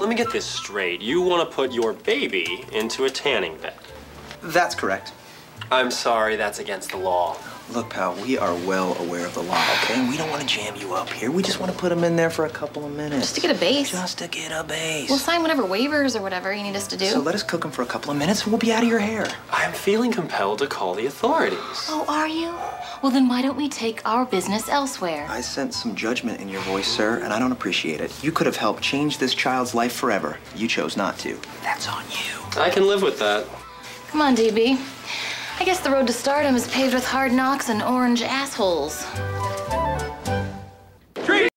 Let me get this straight. You want to put your baby into a tanning bed. That's correct. I'm sorry, that's against the law. Look, pal, we are well aware of the law, okay? And we don't want to jam you up here. We just want to put him in there for a couple of minutes. Just to get a base. Just to get a base. We'll sign whatever waivers or whatever you need us to do. So let us cook him for a couple of minutes and we'll be out of your hair. I'm feeling compelled to call the authorities. oh, are you? Well, then why don't we take our business elsewhere? I sense some judgment in your voice, sir, and I don't appreciate it. You could have helped change this child's life forever. You chose not to. That's on you. I can live with that. Come on, DB. I guess the road to stardom is paved with hard knocks and orange assholes.